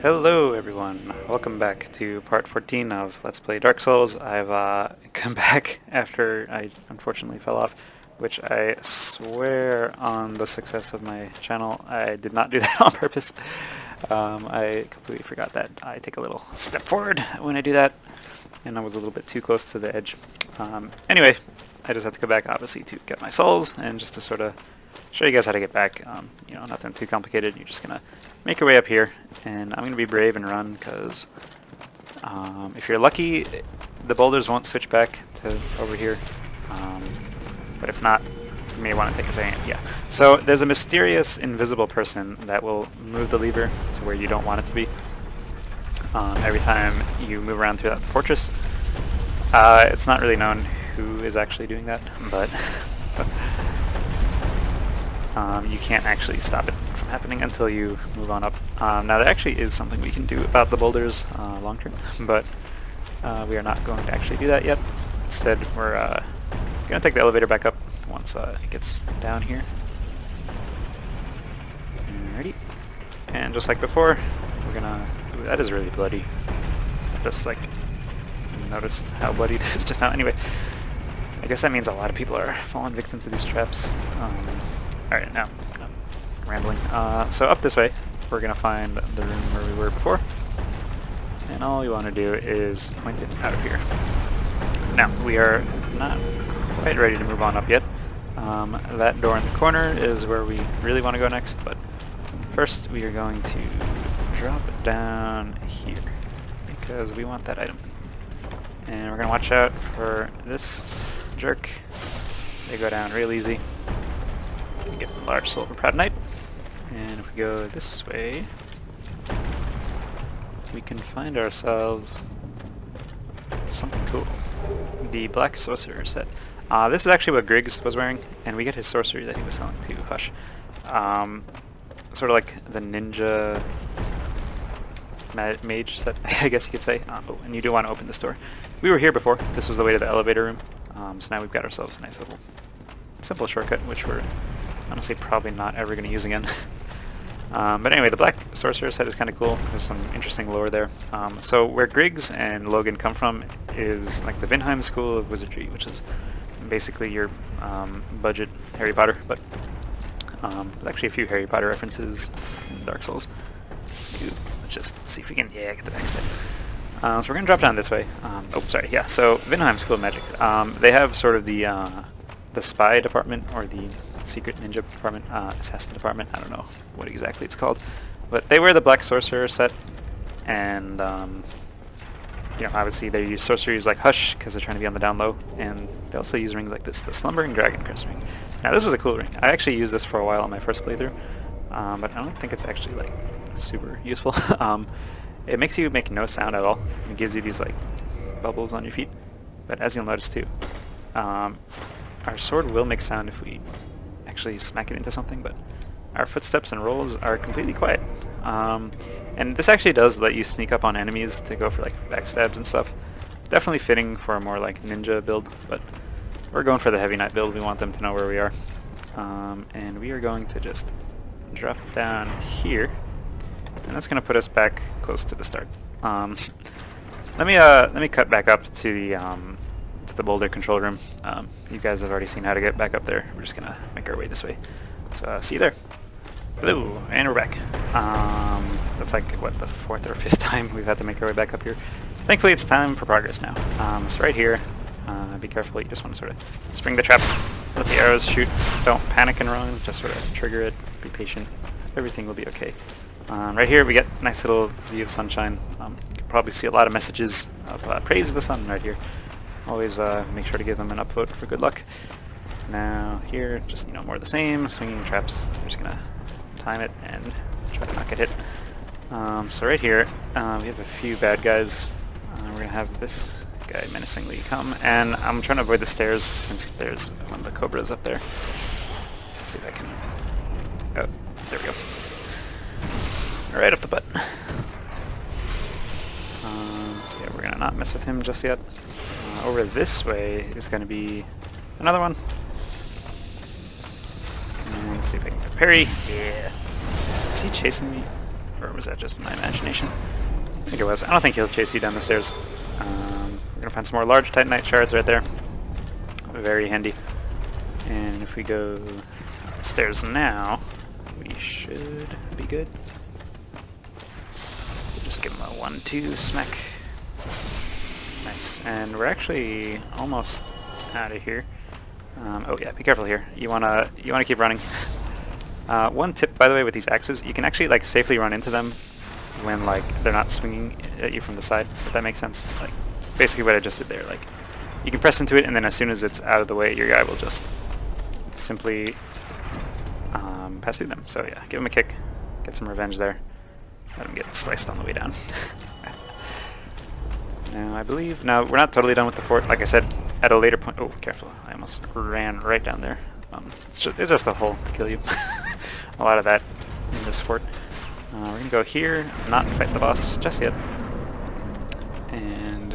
Hello everyone, welcome back to part 14 of Let's Play Dark Souls. I've uh, come back after I unfortunately fell off, which I swear on the success of my channel, I did not do that on purpose. Um, I completely forgot that I take a little step forward when I do that, and I was a little bit too close to the edge. Um, anyway, I just have to go back obviously to get my souls, and just to sort of show you guys how to get back. Um, you know, nothing too complicated, you're just going to make your way up here, and I'm going to be brave and run because um, if you're lucky, the boulders won't switch back to over here. Um, but if not, you may want to take a second. Yeah. So there's a mysterious invisible person that will move the lever to where you don't want it to be. Um, every time you move around throughout the fortress. Uh, it's not really known who is actually doing that, but um, you can't actually stop it happening until you move on up. Um, now there actually is something we can do about the boulders uh, long term, but uh, we are not going to actually do that yet. Instead, we're uh, going to take the elevator back up once uh, it gets down here. Alrighty. And just like before, we're gonna... That is really bloody. Just like noticed how bloody it is just now. Anyway, I guess that means a lot of people are falling victim to these traps. Um, Alright, now, rambling. Uh, so up this way, we're gonna find the room where we were before. And all you want to do is point it out of here. Now, we are not quite ready to move on up yet. Um, that door in the corner is where we really want to go next, but first we are going to drop down here because we want that item. And we're going to watch out for this jerk. They go down real easy. We get a large silver Titanite. And if we go this way, we can find ourselves something cool. The Black Sorcerer set. Uh, this is actually what Griggs was wearing, and we get his sorcery that he was selling to Hush. Um, sort of like the ninja ma mage set, I guess you could say. Uh, oh, and you do want to open this door. We were here before. This was the way to the elevator room. Um, so now we've got ourselves a nice little simple shortcut, which we're honestly probably not ever going to use again. Um, but anyway, the Black Sorcerer set is kind of cool. There's some interesting lore there. Um, so where Griggs and Logan come from is like the Vinheim School of Wizardry, which is basically your um, budget Harry Potter, but um, there's actually a few Harry Potter references in Dark Souls. Let's just see if we can, yeah, get the backside. Uh, so we're going to drop down this way. Um, oh, sorry, yeah, so Vinheim School of Magic. Um, they have sort of the, uh, the spy department, or the secret ninja department, uh, assassin department, I don't know what exactly it's called. But they wear the Black Sorcerer set, and um, you know, obviously they use sorceries like Hush because they're trying to be on the down low, and they also use rings like this, the Slumbering Dragon Crest ring. Now this was a cool ring. I actually used this for a while on my first playthrough, um, but I don't think it's actually like super useful. um, it makes you make no sound at all. It gives you these like bubbles on your feet, but as you'll notice too, um, our sword will make sound if we actually smack it into something, but our footsteps and rolls are completely quiet. Um, and this actually does let you sneak up on enemies to go for like backstabs and stuff. Definitely fitting for a more like ninja build, but we're going for the heavy knight build. We want them to know where we are. Um, and we are going to just drop down here. And that's going to put us back close to the start. Um, let me uh, let me cut back up to the um, the boulder control room. Um, you guys have already seen how to get back up there. We're just gonna make our way this way. So uh, see you there. Hello, and we're back. Um, that's like, what, the fourth or fifth time we've had to make our way back up here. Thankfully, it's time for progress now. Um, so right here, uh, be careful, you just want to sort of spring the trap, let the arrows shoot, don't panic and run, just sort of trigger it, be patient, everything will be okay. Um, right here we get a nice little view of sunshine. Um, you can probably see a lot of messages of uh, praise the sun right here. Always uh, make sure to give them an upvote for good luck. Now here, just you know, more of the same, swinging traps. I'm just gonna time it and try to not get hit. Um, so right here, uh, we have a few bad guys. Uh, we're gonna have this guy menacingly come, and I'm trying to avoid the stairs since there's one of the cobras up there. Let's see if I can. Oh, there we go. Right up the butt. Uh, so yeah, we're gonna not mess with him just yet. Over this way is gonna be another one. Let's see if I can get the parry. Yeah. Is he chasing me? Or was that just my imagination? I think it was. I don't think he'll chase you down the stairs. Um, we're going to find some more large Titanite shards right there. Very handy. And if we go stairs now, we should be good. Just give him a one-two smack. Nice. And we're actually almost out of here. Um, oh yeah, be careful here. You wanna you wanna keep running. Uh, one tip, by the way, with these axes, you can actually like safely run into them when like they're not swinging at you from the side. If that makes sense. Like basically what I just did there. Like you can press into it, and then as soon as it's out of the way, your guy will just simply um, pass through them. So yeah, give him a kick, get some revenge there. Let him get sliced on the way down. now I believe, now we're not totally done with the fort. Like I said, at a later point, oh careful, I almost ran right down there. Um, it's, just, it's just a hole to kill you. a lot of that in this fort. Uh, we're gonna go here, not fight the boss just yet. And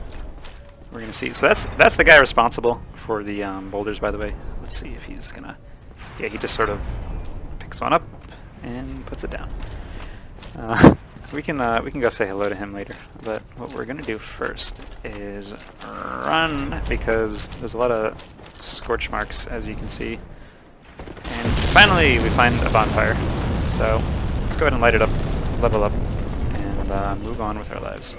we're gonna see. So that's that's the guy responsible for the um, boulders, by the way. Let's see if he's gonna. Yeah, he just sort of picks one up and puts it down. Uh, we can uh, we can go say hello to him later, but what we're gonna do first is run because there's a lot of scorch marks, as you can see. And finally, we find a bonfire. So let's go ahead and light it up, level up, and uh, move on with our lives.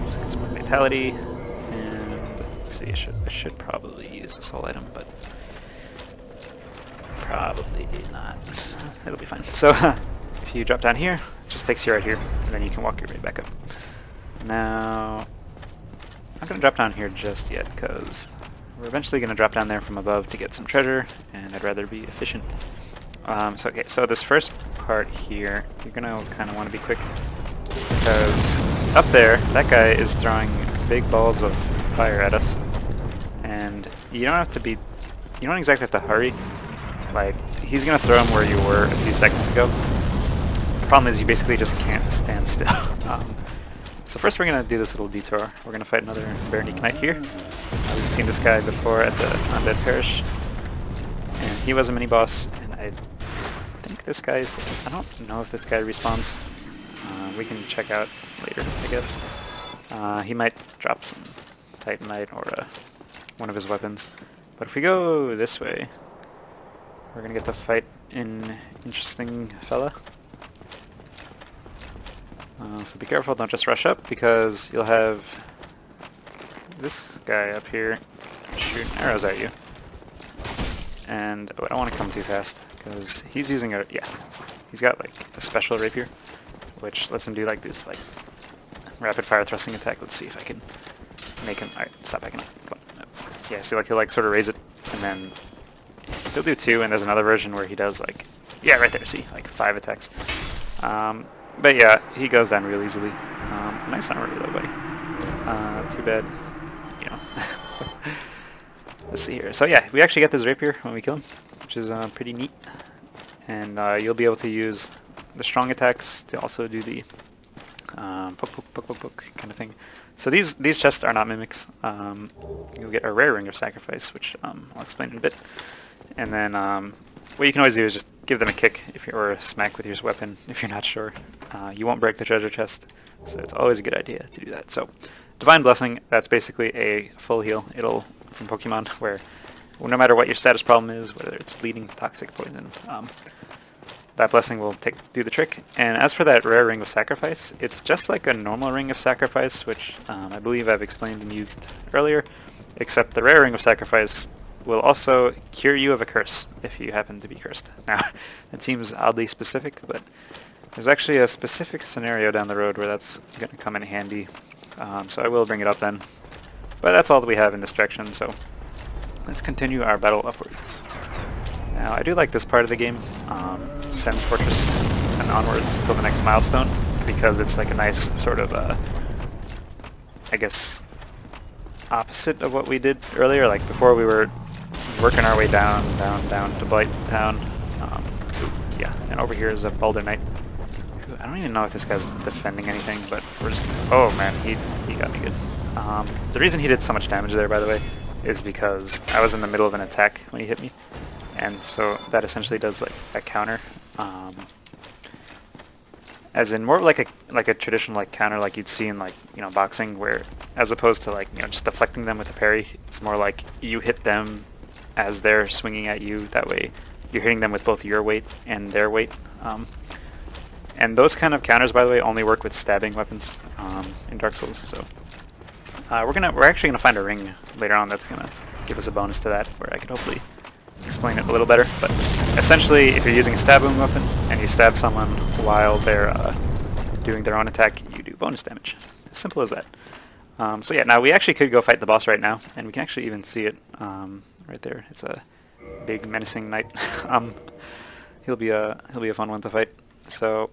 Let's get some more vitality, and let's see. I should I should probably use this whole item, but probably not. It'll be fine. So if you drop down here, just takes you right here, and then you can walk your way back up. Now, I'm not going to drop down here just yet, because we're eventually going to drop down there from above to get some treasure, and I'd rather be efficient. Um, so okay, so this first part here, you're going to kind of want to be quick, because up there, that guy is throwing big balls of fire at us, and you don't have to be, you don't exactly have to hurry. Like, he's going to throw them where you were a few seconds ago. Problem is you basically just can't stand still. um, so first we're going to do this little detour. We're going to fight another Berenike Knight here. Uh, we've seen this guy before at the Undead Parish. And he was a mini-boss, and I think this guy is... I don't know if this guy respawns. Uh, we can check out later, I guess. Uh, he might drop some Titanite or uh, one of his weapons. But if we go this way, we're going to get to fight an interesting fella. Uh, so be careful, don't just rush up, because you'll have this guy up here shooting arrows at you. And oh, I don't want to come too fast, because he's using a, yeah, he's got like a special rapier, which lets him do like this like rapid fire thrusting attack. Let's see if I can make him, alright, stop backing up. Yeah, see like he'll like sort of raise it, and then he'll do two, and there's another version where he does like, yeah, right there, see, like five attacks. Um, but yeah, he goes down real easily. Um, nice armor though, buddy. Uh, too bad, you know. Let's see here. So yeah, we actually get this rapier when we kill him, which is uh, pretty neat. And uh, you'll be able to use the strong attacks to also do the um, poke, poke, poke, poke, poke kind of thing. So these these chests are not mimics. Um, you'll get a rare ring of sacrifice, which um, I'll explain in a bit. And then um, what you can always do is just give them a kick if you're, or a smack with your weapon if you're not sure. Uh, you won't break the treasure chest, so it's always a good idea to do that. So, Divine Blessing, that's basically a full heal. It'll, from Pokemon, where no matter what your status problem is, whether it's bleeding, toxic, poison, um, that blessing will take do the trick. And as for that rare ring of sacrifice, it's just like a normal ring of sacrifice, which um, I believe I've explained and used earlier, except the rare ring of sacrifice will also cure you of a curse if you happen to be cursed. Now, it seems oddly specific, but there's actually a specific scenario down the road where that's going to come in handy, um, so I will bring it up then. But that's all that we have in this direction, so let's continue our battle upwards. Now, I do like this part of the game, um, Sen's Fortress and onwards till the next milestone, because it's like a nice sort of, uh, I guess, opposite of what we did earlier. Like before we were working our way down, down, down to Blight Town. Um, yeah, and over here is a Balder Knight. I don't even know if this guy's defending anything, but we're just... Oh man, he, he got me good. Um, the reason he did so much damage there, by the way, is because I was in the middle of an attack when he hit me. And so that essentially does like a counter. Um, as in more like a like a traditional like counter like you'd see in like you know boxing where as opposed to like you know just deflecting them with a parry it's more like you hit them as they're swinging at you that way you're hitting them with both your weight and their weight um, and those kind of counters by the way only work with stabbing weapons um, in Dark Souls so uh, we're gonna we're actually gonna find a ring later on that's gonna give us a bonus to that where I could hopefully explain it a little better. But essentially, if you're using a stabbing weapon and you stab someone while they're uh, doing their own attack, you do bonus damage. As simple as that. Um, so yeah, now we actually could go fight the boss right now, and we can actually even see it um, right there. It's a big menacing knight. um, he'll be a he'll be a fun one to fight. So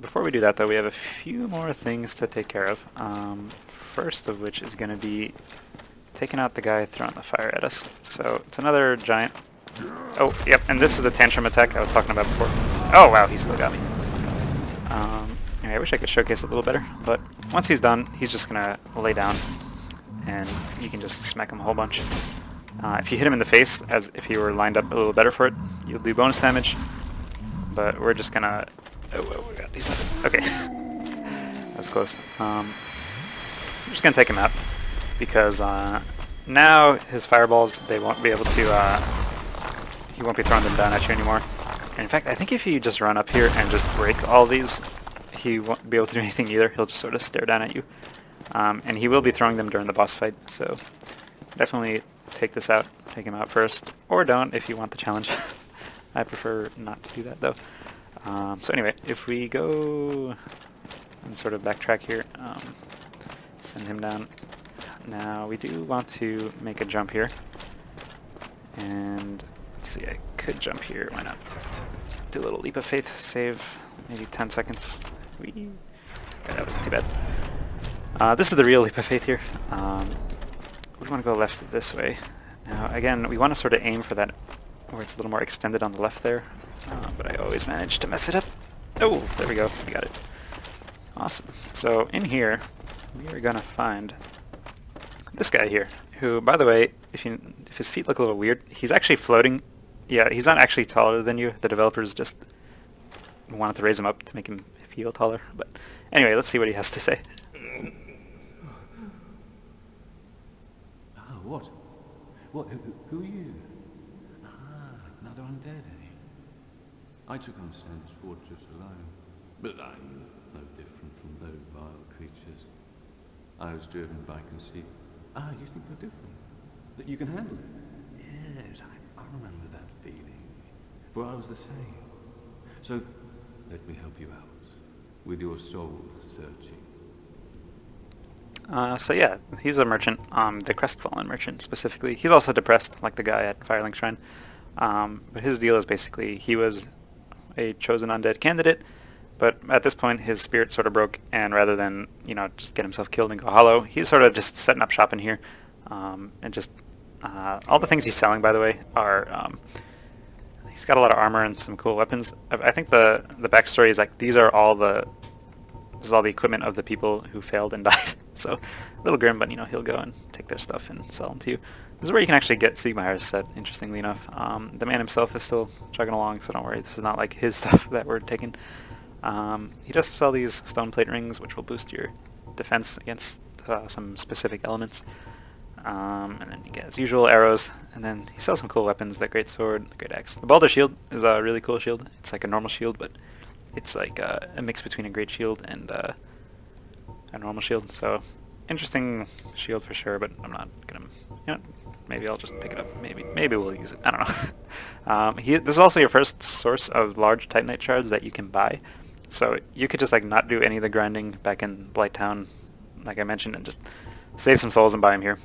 before we do that, though, we have a few more things to take care of. Um, first of which is going to be taking out the guy throwing the fire at us. So it's another giant. Oh, yep, and this is the tantrum attack I was talking about before. Oh, wow, he still got me. Um, I wish I could showcase it a little better, but once he's done, he's just going to lay down, and you can just smack him a whole bunch. Uh, if you hit him in the face, as if he were lined up a little better for it, you'll do bonus damage, but we're just to... Oh, oh, we got Okay. That's close. Um, I'm just to take him out because uh, now his fireballs, they won't be able to, uh, he won't be throwing them down at you anymore. And in fact, I think if you just run up here and just break all these, he won't be able to do anything either. He'll just sort of stare down at you. Um, and he will be throwing them during the boss fight, so definitely take this out, take him out first, or don't if you want the challenge. I prefer not to do that though. Um, so anyway, if we go and sort of backtrack here, um, send him down, now we do want to make a jump here. And let's see, I could jump here, why not? Do a little leap of faith, save maybe 10 seconds. We that wasn't too bad. Uh, this is the real leap of faith here. Um, we want to go left this way. Now again, we want to sort of aim for that where it's a little more extended on the left there. Uh, but I always manage to mess it up. Oh, there we go. We got it. Awesome. So in here, we are going to find this guy here, who, by the way, if you if his feet look a little weird, he's actually floating. Yeah, he's not actually taller than you. The developers just wanted to raise him up to make him feel taller. But anyway, let's see what he has to say. Ah, what? What? Who, who are you? Ah, another undead, eh? I took on Sen's fortress alone, but I'm no different from those vile creatures. I was driven by conceit Ah, you think you're different? That you can handle it? Yes, I, I remember that feeling. For I was the same. So, let me help you out. With your soul searching. Uh, so yeah, he's a merchant, um, the Crestfallen merchant specifically. He's also depressed, like the guy at Firelink Shrine. Um, but his deal is basically he was a chosen undead candidate, but at this point, his spirit sort of broke, and rather than you know just get himself killed and go hollow, he's sort of just setting up shop in here, um, and just uh, all the things he's selling, by the way, are um, he's got a lot of armor and some cool weapons. I, I think the the backstory is like these are all the this is all the equipment of the people who failed and died. So little grim, but you know he'll go and take their stuff and sell them to you. This is where you can actually get Siegmeyer's set, interestingly enough. Um, the man himself is still chugging along, so don't worry. This is not like his stuff that we're taking. Um, he does sell these stone plate rings, which will boost your defense against uh, some specific elements. Um, and then you get, as usual, arrows. And then he sells some cool weapons, the great sword, the great axe. The Balder shield is a really cool shield. It's like a normal shield, but it's like uh, a mix between a great shield and uh, a normal shield. So interesting shield for sure, but I'm not gonna. You know, maybe I'll just pick it up. Maybe maybe we'll use it. I don't know. um, he, this is also your first source of large Titanite shards that you can buy. So you could just like not do any of the grinding back in Blighttown, like I mentioned, and just save some souls and buy them here.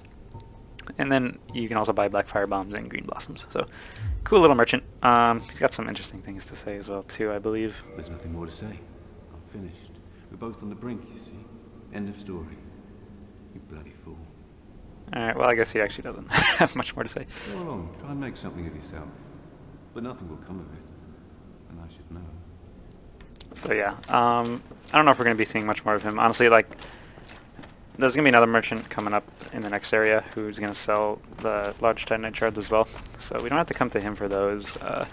And then you can also buy black fire bombs and green blossoms. So cool little merchant. Um, he's got some interesting things to say as well too, I believe. There's nothing more to say. I'm finished. We're both on the brink, you see. End of story. You bloody fool. Alright, well I guess he actually doesn't have much more to say. Go along, try and make something of yourself. But nothing will come of it. And I should know. So yeah, um, I don't know if we're going to be seeing much more of him. Honestly, like, there's going to be another merchant coming up in the next area who's going to sell the large Titanite shards as well. So we don't have to come to him for those. Uh,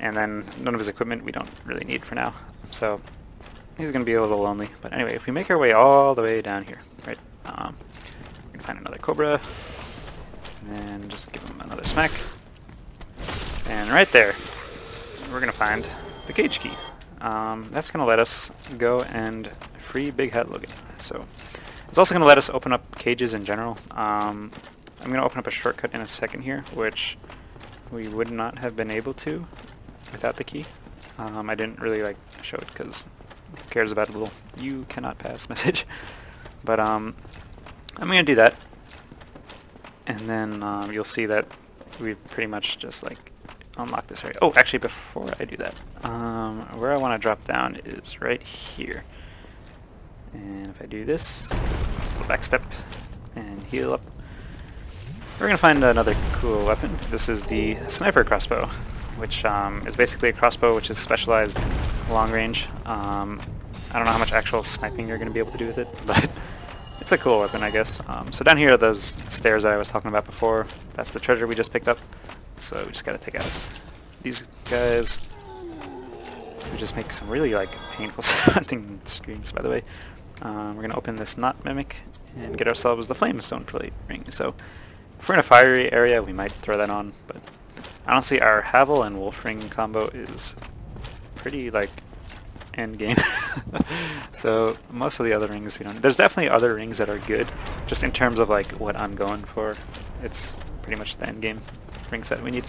and then none of his equipment we don't really need for now. so he's going to be a little lonely. But anyway, if we make our way all the way down here, right, um, we can find another Cobra, and then just give him another smack. And right there, we're going to find the cage key. Um, that's going to let us go and free Big Hat Logan. So it's also going to let us open up cages in general. Um, I'm going to open up a shortcut in a second here, which we would not have been able to without the key. Um, I didn't really like show it because cares about a little you cannot pass message. But um, I'm going to do that. And then um, you'll see that we've pretty much just like unlock this area. Oh, actually, before I do that, um, where I want to drop down is right here. And if I do this, back step and heal up, we're going to find another cool weapon. This is the sniper crossbow, which um, is basically a crossbow which is specialized long range. Um, I don't know how much actual sniping you're going to be able to do with it, but it's a cool weapon, I guess. Um, so down here are those stairs I was talking about before. That's the treasure we just picked up. So we just gotta take out these guys. We just make some really like painful sounding screams, by the way. Um, we're gonna open this not mimic and get ourselves the flamestone plate ring. So if we're in a fiery area, we might throw that on, but honestly, our Havel and Wolf ring combo is pretty like end game. so most of the other rings we don't. There's definitely other rings that are good, just in terms of like what I'm going for. It's pretty much the end game ring set we need.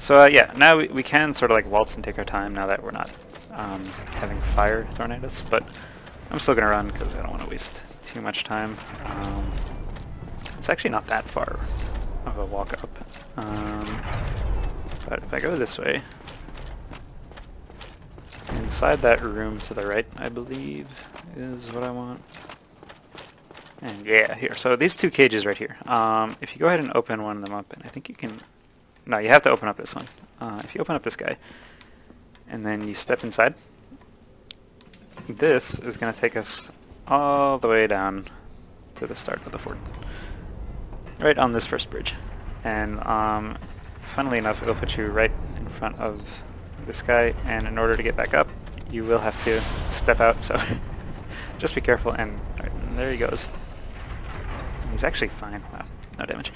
So uh, yeah, now we, we can sort of like waltz and take our time now that we're not um, having fire thrown at us, but I'm still going to run because I don't want to waste too much time. Um, it's actually not that far of a walk up. Um, but if I go this way, inside that room to the right, I believe, is what I want. And yeah, here. So these two cages right here. Um, if you go ahead and open one of them up, and I think you can no, you have to open up this one. Uh, if you open up this guy, and then you step inside, this is going to take us all the way down to the start of the fort. Right on this first bridge. And um, funnily enough, it'll put you right in front of this guy, and in order to get back up, you will have to step out, so just be careful, and, right, and there he goes. He's actually fine. Wow, no damage.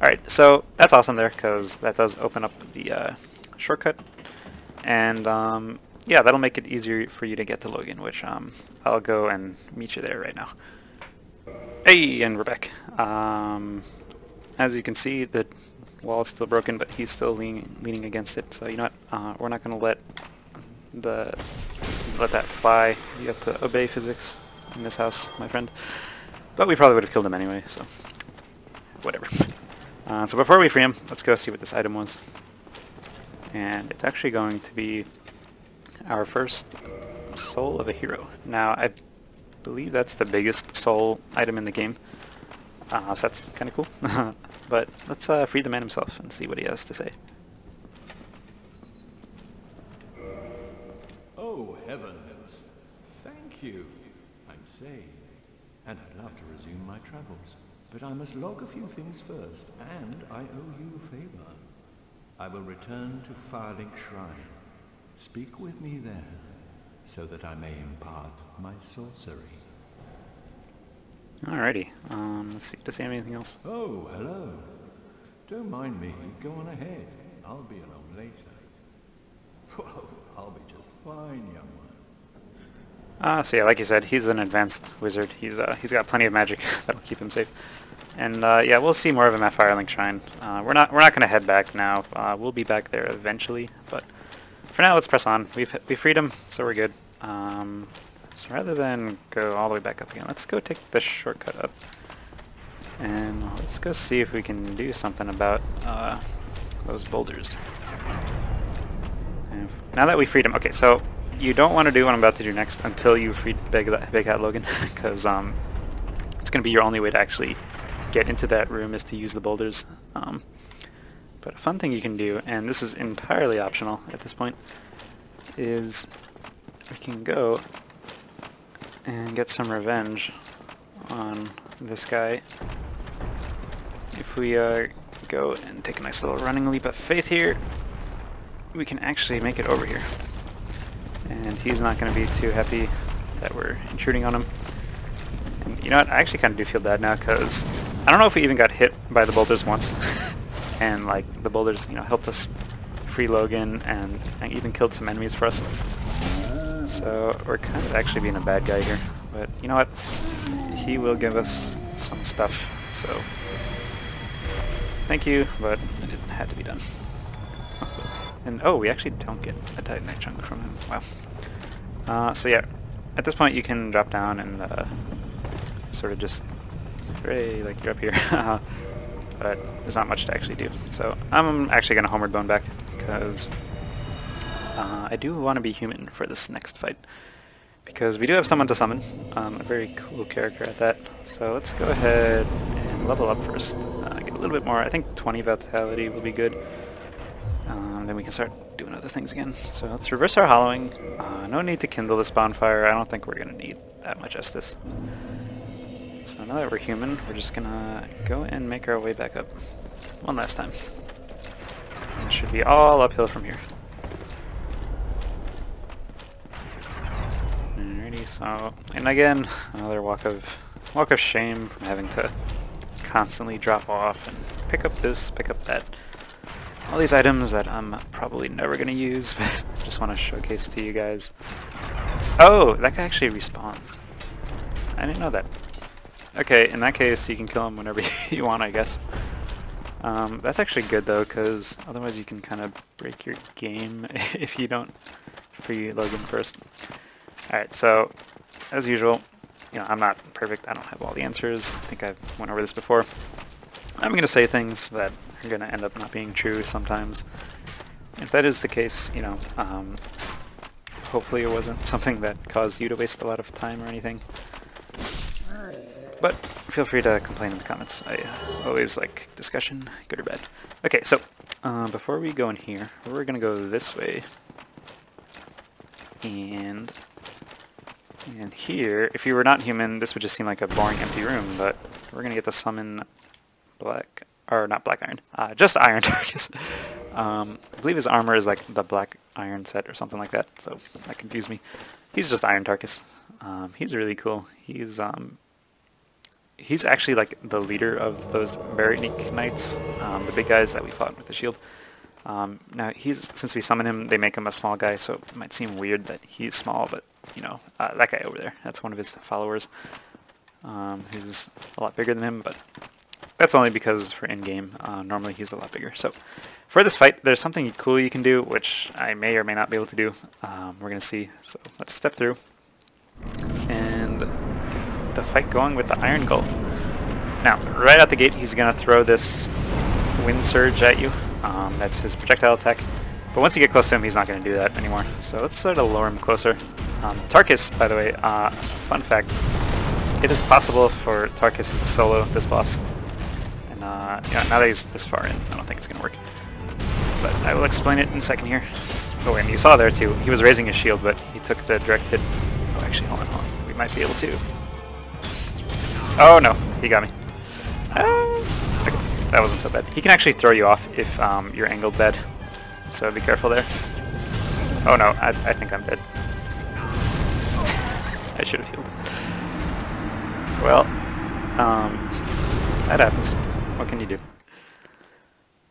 Alright, so that's awesome there, because that does open up the uh, shortcut. And um, yeah, that'll make it easier for you to get to Logan, which um, I'll go and meet you there right now. Hey, and we're back. Um, as you can see, the wall is still broken, but he's still leaning, leaning against it. So you know what? Uh, we're not going to let the let that fly. You have to obey physics in this house, my friend. But we probably would have killed him anyway, so whatever. Uh, so before we free him, let's go see what this item was. And it's actually going to be our first soul of a hero. Now, I believe that's the biggest soul item in the game. Uh, so that's kind of cool. but let's uh, free the man himself and see what he has to say. Oh, heavens. Thank you. I'm safe. And I'd love to resume my travels. But I must log a few things first, and I owe you a favor. I will return to Firelink Shrine. Speak with me there, so that I may impart my sorcery. Alrighty, um, let's see, does he have anything else? Oh, hello. Don't mind me, go on ahead. I'll be along later. Whoa, I'll be just fine, young one. Uh, so yeah, like you said, he's an advanced wizard. He's uh, he's got plenty of magic that'll keep him safe. And uh, yeah, we'll see more of him at Firelink Shrine. Uh, we're not we're not gonna head back now. Uh, we'll be back there eventually, but for now, let's press on. We've we freed him, so we're good. Um, so rather than go all the way back up again, let's go take the shortcut up, and let's go see if we can do something about uh, those boulders. Now that we freed him, okay, so you don't want to do what I'm about to do next until you freed Big, Big Hat Logan, because um, it's going to be your only way to actually get into that room is to use the boulders. Um, but a fun thing you can do, and this is entirely optional at this point, is we can go and get some revenge on this guy. If we uh, go and take a nice little running leap of faith here, we can actually make it over here. and he's not going to be too happy that we're intruding on him. And you know what, I actually kind of do feel bad now, because I don't know if we even got hit by the boulders once, and like the boulders, you know, helped us free Logan and, and even killed some enemies for us. So we're kind of actually being a bad guy here. But you know what? He will give us some stuff, so thank you, but it had to be done. And oh, we actually don't get a Titanite chunk from him. Wow. Uh, so yeah, at this point you can drop down and uh, sort of just, hooray, like you're up here. but there's not much to actually do. So I'm actually going to homeward bone back because uh, I do want to be human for this next fight. Because we do have someone to summon, um, a very cool character at that. So let's go ahead and level up first. Uh, get a little bit more, I think 20 vitality will be good. Um, then we can start doing other things again. So let's reverse our hollowing. Uh, no need to kindle this bonfire, I don't think we're going to need that much Estus. So now that we're human, we're just gonna go and make our way back up one last time. And it should be all uphill from here. Alrighty, so and again, another walk of walk of shame from having to constantly drop off and pick up this, pick up that. All these items that I'm probably never gonna use, but just want to showcase to you guys. Oh, that guy actually respawns. I didn't know that. Okay, in that case, you can kill him whenever you want, I guess. Um, that's actually good, though, because otherwise you can kind of break your game if you don't free Logan first. Alright, so, as usual, you know, I'm not perfect, I don't have all the answers, I think I went over this before. I'm going to say things that are going to end up not being true sometimes. If that is the case, you know, um, hopefully it wasn't something that caused you to waste a lot of time or anything. But feel free to complain in the comments. I uh, always like discussion, good or bad. Okay, so uh, before we go in here, we're going to go this way. And and here, if you were not human, this would just seem like a boring empty room, but we're going to get the summon black, or not black iron, uh, just iron Tarkus. um, I believe his armor is like the black iron set or something like that, so that confused me. He's just Iron Tarkus. Um, he's really cool. He's um, he's actually like the leader of those Berenike Knights, um, the big guys that we fought with the shield. Um, now he's since we summon him, they make him a small guy, so it might seem weird that he's small, but you know uh, that guy over there, that's one of his followers. Um, a lot bigger than him, but that's only because for in-game, uh, normally he's a lot bigger. So for this fight, there's something cool you can do, which I may or may not be able to do. Um, we're going to see. So let's step through. And the fight going with the Iron Golem. Now, right out the gate, he's going to throw this Wind Surge at you. Um, that's his projectile attack. But once you get close to him, he's not going to do that anymore. So let's sort of lure him closer. Um, Tarkus, by the way, uh, fun fact, it is possible for Tarkus to solo this boss. And uh, yeah, now that he's this far in, I don't think it's going to work. But I will explain it in a second here. Oh, and you saw there too, he was raising his shield, but he took the direct hit. Oh, actually, hold on, hold on. We might be able to. Oh no, he got me. Uh, okay, that wasn't so bad. He can actually throw you off if um, you're angled bad, so be careful there. Oh no, I, I think I'm dead. I should have healed. Well, um, that happens. What can you do?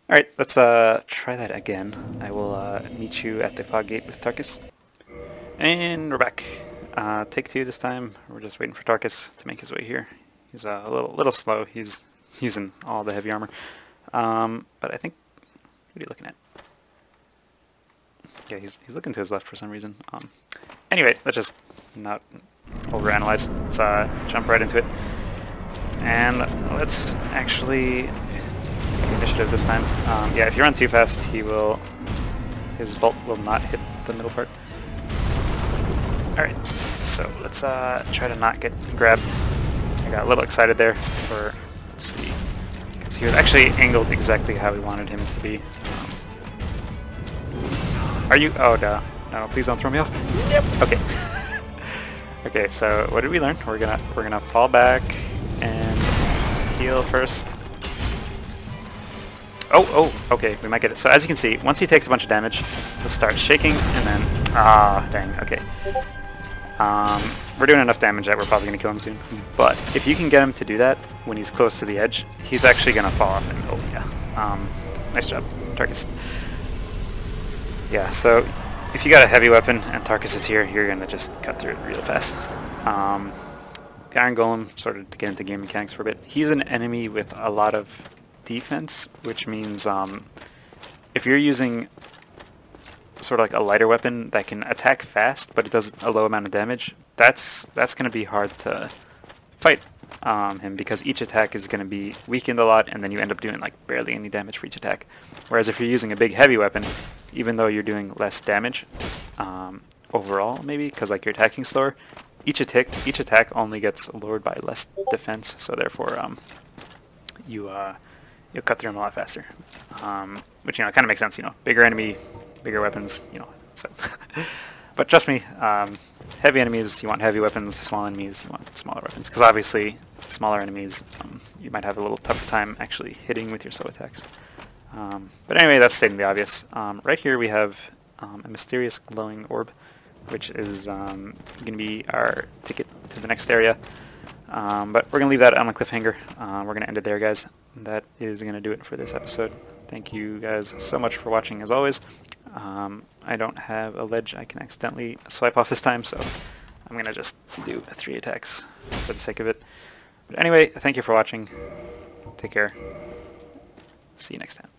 Alright, let's uh, try that again. I will uh, meet you at the fog gate with Tarkus. And we're back. Uh, take two this time. We're just waiting for Tarkus to make his way here. He's uh, a little little slow. He's using all the heavy armor. Um, but I think... What are you looking at? Yeah, he's, he's looking to his left for some reason. Um, anyway, let's just not overanalyze. Let's uh, jump right into it. And let's actually initiative this time. Um, yeah, if you run too fast, he will... His bolt will not hit the middle part. Alright, so let's uh, try to not get grabbed. I got a little excited there for... Let's see. Because he was actually angled exactly how we wanted him to be. Um, are you... Oh, no. No, please don't throw me off. Yep. Okay. okay, so what did we learn? We're gonna we're gonna fall back and heal first Oh, oh, okay, we might get it. So as you can see, once he takes a bunch of damage, he'll start shaking, and then... Ah, dang, okay. Um, we're doing enough damage that we're probably going to kill him soon. But if you can get him to do that when he's close to the edge, he's actually going to fall off and... Oh, yeah. Um, nice job, Tarkus. Yeah, so if you got a heavy weapon and Tarkus is here, you're going to just cut through it real fast. Um, the Iron Golem, of to get into game mechanics for a bit, he's an enemy with a lot of defense, which means um, if you're using sort of like a lighter weapon that can attack fast, but it does a low amount of damage, that's that's going to be hard to fight um, him because each attack is going to be weakened a lot, and then you end up doing like barely any damage for each attack. Whereas if you're using a big heavy weapon, even though you're doing less damage um, overall, maybe because like you're attacking slower, each attack each attack only gets lowered by less defense, so therefore um, you uh, you'll cut through them a lot faster. Um, which you know kind of makes sense. You know, bigger enemy, bigger weapons. You know, so. but trust me, um, heavy enemies you want heavy weapons. Small enemies you want smaller weapons. Because obviously, smaller enemies um, you might have a little tougher time actually hitting with your slow attacks. Um, but anyway, that's stating the obvious. Um, right here we have um, a mysterious glowing orb, which is um, going to be our ticket to the next area. But we're going to leave that on a cliffhanger. Uh, we're going to end it there, guys. That is going to do it for this episode. Thank you guys so much for watching, as always. I don't have a ledge I can accidentally swipe off this time, so I'm going to just do three attacks for the sake of it. But anyway, thank you for watching. Take care. See you next time.